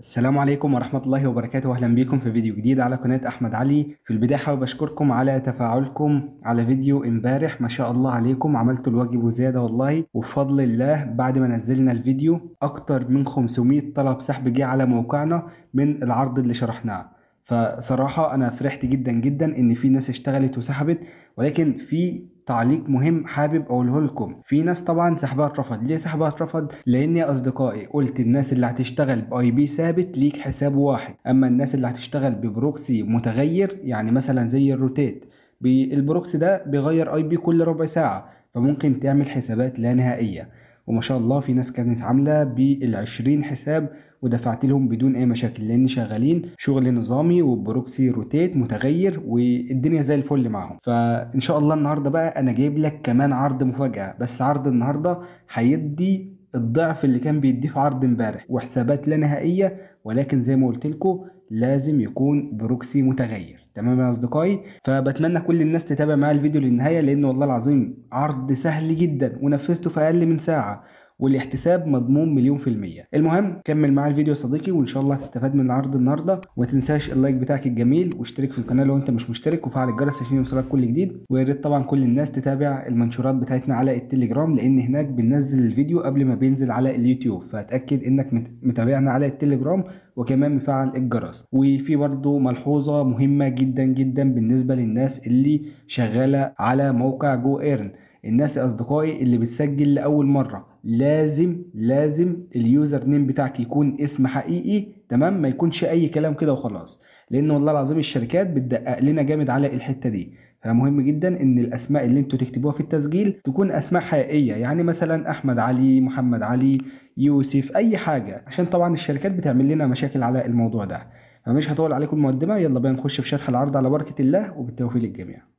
السلام عليكم ورحمة الله وبركاته. أهلا بيكم في فيديو جديد على قناة أحمد علي. في البداية حابب أشكركم على تفاعلكم على فيديو امبارح. ما شاء الله عليكم. عملتوا الواجب وزيادة والله. وبفضل الله بعد ما نزلنا الفيديو أكتر من 500 طلب سحب جه على موقعنا من العرض اللي شرحناه. فصراحة أنا فرحت جدا جدا إن في ناس اشتغلت وسحبت. ولكن في تعليق مهم حابب أقوله لكم. في ناس طبعا سحبها اترفض ليه سحبها اترفض لأن يا أصدقائي قلت الناس اللي هتشتغل ب IP ثابت ليك حساب واحد. أما الناس اللي هتشتغل ب proxy متغير يعني مثلا زي ال rotate ال proxy ده بيغير IP كل ربع ساعة فممكن تعمل حسابات لا نهائية. وما شاء الله في ناس كانت عاملة بالعشرين حساب ودفعت لهم بدون أي مشاكل لأن شغالين شغل نظامي و proxy rotate متغير والدنيا زي الفل معاهم. فإن شاء الله النهارده بقى أنا جايب لك كمان عرض مفاجأة بس عرض النهارده هيدي الضعف اللي كان بيديه في عرض امبارح وحسابات لا نهائية ولكن زي ما قلت لكم لازم يكون proxy متغير. تمام يا أصدقائي؟ فبتمنى كل الناس تتابع معايا الفيديو للنهاية لأن والله العظيم عرض سهل جدا ونفذته في أقل من ساعة. والاحتساب مضمون مليون في المية. المهم كمل معايا الفيديو صديقي وإن شاء الله هتستفاد من العرض النهارده. وما تنساش ال like بتاعك الجميل واشترك في القناة لو أنت مش مشترك وفعل الجرس عشان يوصلك كل جديد. ويا ريت طبعا كل الناس تتابع المنشورات بتاعتنا على التليجرام لأن هناك بننزل الفيديو قبل ما بينزل على اليوتيوب. فأتأكد إنك متابعنا على التليجرام وكمان مفعل الجرس. وفي برضو ملحوظة مهمة جدا جدا بالنسبة للناس اللي شغالة على موقع Go Earn. الناس يا أصدقائي اللي بتسجل لأول مرة لازم لازم ال username بتاعك يكون اسم حقيقي تمام؟ ما يكونش أي كلام كده وخلاص. لأن والله العظيم الشركات بتدقق لنا جامد على الحتة دي. فمهم جدا إن الأسماء اللي أنتوا تكتبوها في التسجيل تكون أسماء حقيقية. يعني مثلا أحمد علي محمد علي يوسف أي حاجة. عشان طبعا الشركات بتعمل لنا مشاكل على الموضوع ده. فمش هطول عليكم المقدمة. يلا بقى نخش في شرح العرض على بركة الله وبالتوفيق للجميع.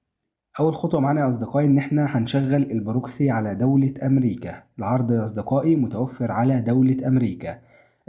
أول خطوة معانا يا أصدقائي إن إحنا هنشغل ال proxy على دولة أمريكا. العرض يا أصدقائي متوفر على دولة أمريكا.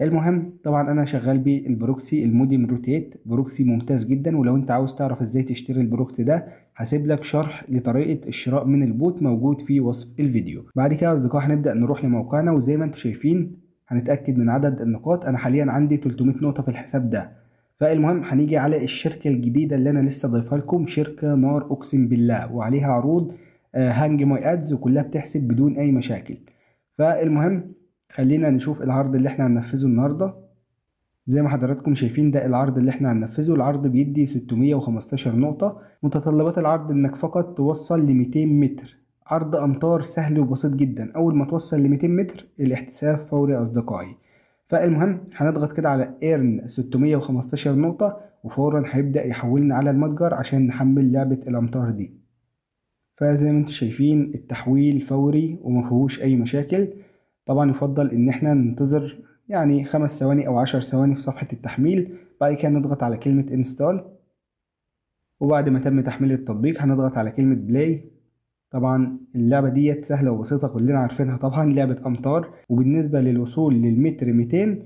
المهم طبعا أنا شغال بال proxy ال modem rotate. proxy ممتاز جدا ولو أنت عاوز تعرف إزاي تشتري ال proxy ده هسيب لك شرح لطريقة الشراء من ال bot موجود في وصف الفيديو. بعد كده يا اصدقائي هنبدأ نروح لموقعنا وزي ما أنتم شايفين هنتأكد من عدد النقاط. أنا حاليا عندي 300 نقطة في الحساب ده. فالمهم هنيجي على الشركة الجديدة اللي أنا لسه ضايفها لكم شركة نار أقسم بالله وعليها عروض Hang My Ads وكلها بتحسب بدون أي مشاكل. فالمهم خلينا نشوف العرض اللي إحنا هننفذه النهاردة. زي ما حضراتكم شايفين ده العرض اللي إحنا هننفذه. العرض بيدي 615 نقطة. متطلبات العرض إنك فقط توصل ل 200 متر. عرض أمتار سهل وبسيط جدا. أول ما توصل ل 200 متر الاحتساب فوري أصدقائي. فالمهم هنضغط كده على earn 615 نقطة وفورا هيبدأ يحولنا على المتجر عشان نحمل لعبة الأمتار دي. فزي ما أنتم شايفين التحويل فوري ومفيهوش أي مشاكل. طبعا يفضل إن إحنا ننتظر يعني خمس ثواني أو عشر ثواني في صفحة التحميل بعد كده نضغط على كلمة install وبعد ما تم تحميل التطبيق هنضغط على كلمة play طبعا اللعبة ديت سهلة وبسيطة كلنا عارفينها طبعا لعبة أمتار. وبالنسبة للوصول للمتر 200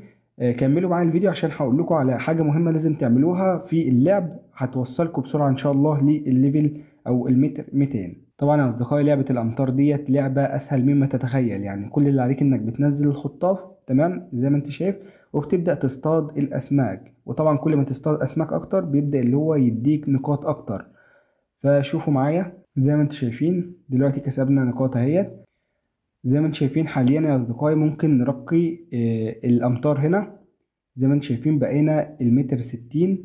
كملوا معايا الفيديو عشان هقول لكم على حاجة مهمة لازم تعملوها في اللعب. هتوصلكم بسرعة إن شاء الله للل level أو المتر 200 طبعا يا أصدقائي لعبة الأمتار ديت لعبة أسهل مما تتخيل. يعني كل اللي عليك إنك بتنزل الخطاف تمام؟ زي ما أنت شايف وبتبدأ تصطاد الأسماك. وطبعا كل ما تصطاد أسماك أكتر بيبدأ اللي هو يديك نقاط أكتر. فشوفوا معايا. زي ما أنتم شايفين دلوقتي كسبنا نقاط اهيت. زي ما أنتم شايفين حاليا يا أصدقائي ممكن نرقي آه الأمتار هنا. زي ما أنتم شايفين بقينا المتر ستين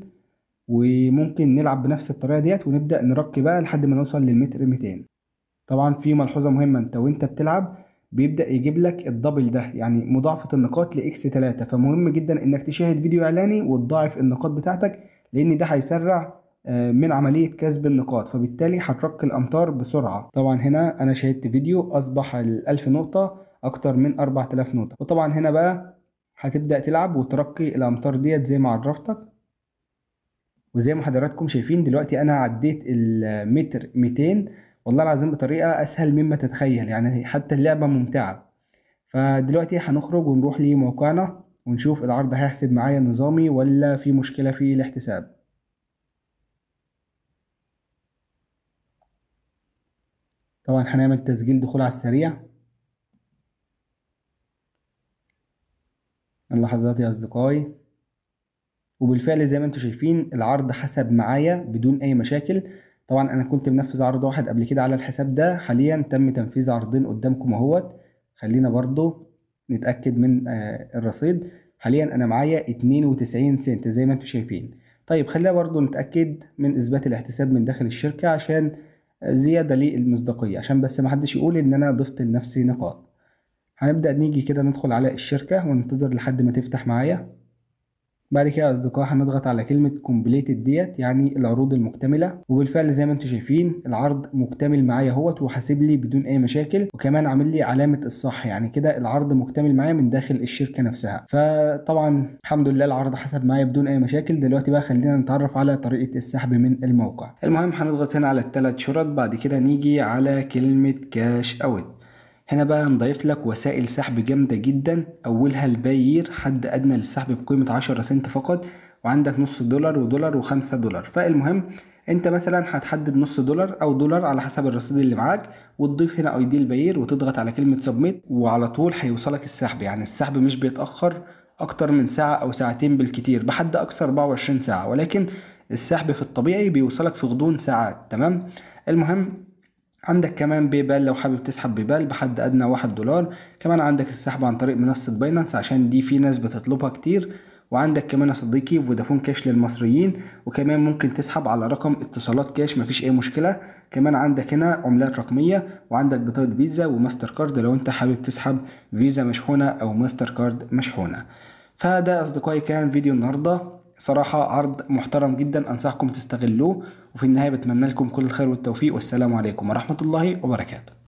وممكن نلعب بنفس الطريقة ديت ونبدأ نرقي بقى لحد ما نوصل للمتر 200 طبعا في ملحوظة مهمة انت وانت بتلعب بيبدأ يجيب لك ال double ده يعني مضاعفة النقاط ل x 3 فمهم جدا إنك تشاهد فيديو إعلاني وتضاعف النقاط بتاعتك لأن ده هيسرع من عملية كسب النقاط. فبالتالي هترقي الأمتار بسرعة. طبعا هنا أنا شاهدت فيديو أصبح الألف نقطة أكتر من أربعة آلاف نقطة. وطبعا هنا بقى هتبدأ تلعب وترقي الأمتار ديت زي ما عرفتك. وزي ما حضراتكم شايفين دلوقتي أنا عديت المتر 200 والله العظيم بطريقة أسهل مما تتخيل يعني حتى اللعبة ممتعة. فدلوقتي هنخرج ونروح لموقعنا ونشوف العرض هيحسب معايا نظامي ولا في مشكلة في الاحتساب. طبعا هنعمل تسجيل دخول على السريع. اللحظات يا أصدقائي. وبالفعل زي ما أنتم شايفين العرض حسب معايا بدون أي مشاكل. طبعا أنا كنت منفذ عرض واحد قبل كده على الحساب ده. حاليا تم تنفيذ عرضين قدامكم أهوت. خلينا برضو نتأكد من آه، الرصيد. حاليا أنا معايا 92 سنت زي ما أنتم شايفين. طيب خلينا برضو نتأكد من إثبات الاحتساب من داخل الشركة عشان زيادة للمصداقية. عشان بس محدش يقول إن أنا ضفت لنفسي نقاط. هنبدأ نيجي كده ندخل على الشركة وننتظر لحد ما تفتح معايا. بعد كده يا أصدقاء هنضغط على كلمة completed ديت يعني العروض المكتملة. وبالفعل زي ما أنتم شايفين العرض مكتمل معايا أهوت وحاسب لي بدون أي مشاكل وكمان عامل لي علامة الصح يعني كده العرض مكتمل معايا من داخل الشركة نفسها. فطبعا الحمد لله العرض حسب معايا بدون أي مشاكل. دلوقتي بقى خلينا نتعرف على طريقة السحب من الموقع. المهم هنضغط هنا على الثلاث شرط بعد كده نيجي على كلمة cash out هنا بقى نضيف لك وسائل سحب جامدة جدا. أولها ال Payeer حد أدنى للسحب بقيمة عشرة سنت فقط وعندك نص دولار ودولار وخمسة دولار. فالمهم أنت مثلا هتحدد نص دولار أو دولار على حسب الرصيد اللي معاك وتضيف هنا ID ال Payeer وتضغط على كلمة submit وعلى طول هيوصلك السحب. يعني السحب مش بيتأخر أكتر من ساعة أو ساعتين بالكتير بحد اقصى 24 ساعة. ولكن السحب في الطبيعي بيوصلك في غضون ساعات تمام؟ المهم عندك كمان PayPal لو حابب تسحب PayPal بحد أدنى واحد دولار. كمان عندك السحب عن طريق منصة Binance عشان دي في ناس بتطلبها كتير. وعندك كمان يا صديقي فودافون كاش للمصريين. وكمان ممكن تسحب على رقم اتصالات كاش مفيش أي مشكلة. كمان عندك هنا عملات رقمية وعندك بطاقة فيزا وماستر كارد لو أنت حابب تسحب فيزا مشحونة أو ماستر كارد مشحونة. فده أصدقائي كان فيديو النهارده. صراحة عرض محترم جدا أنصحكم تستغلوه وفي النهاية بتمنى لكم كل الخير والتوفيق والسلام عليكم ورحمة الله وبركاته.